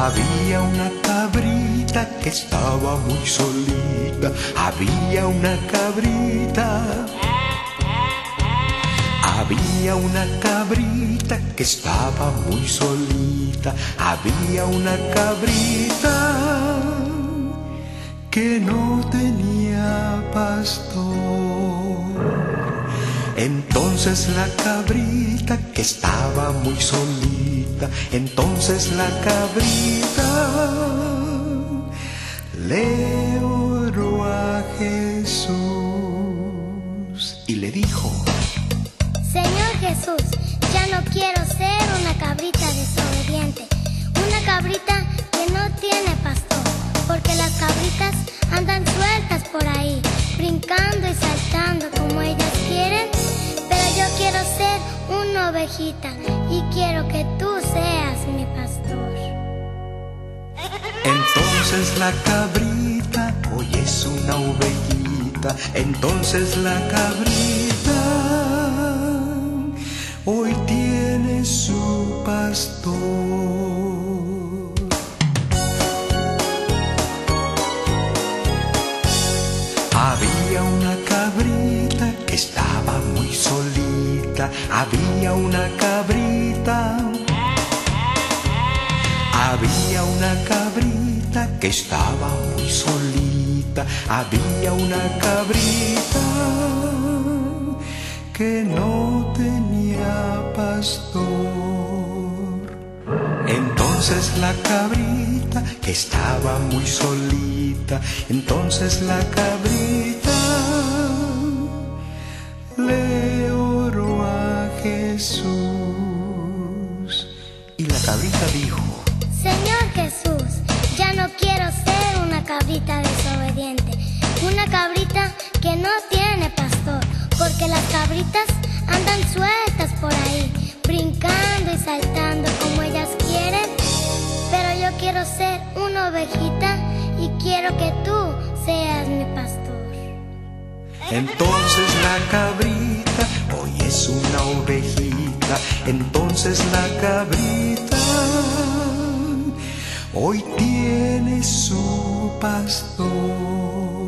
Había una cabrita que estaba muy solita. Había una cabrita. Había una cabrita que estaba muy solita. Había una cabrita que no tenía pastor. Entonces la cabrita que estaba muy solita, entonces la cabrita le oró a Jesús y le dijo, Señor Jesús, ya no quiero ser una cabrita desobediente, una cabrita y quiero que tú seas mi pastor. entonces la cabrita hoy es una ovejita, entonces la cabrita hoy tiene Había una cabrita. Había una cabrita que estaba muy solita. Había una cabrita que no tenía pastor. Entonces la cabrita que estaba muy solita, entonces la cabrita Jesús. Y la cabrita dijo, Señor Jesús, ya no quiero ser una cabrita desobediente, una cabrita que no tiene pastor, porque las cabritas andan sueltas por ahí, brincando y saltando como ellas quieren, pero yo quiero ser una ovejita y quiero que tú seas mi pastor. Entonces la cabrita una Entonces la cabrita hoy tiene su pastor.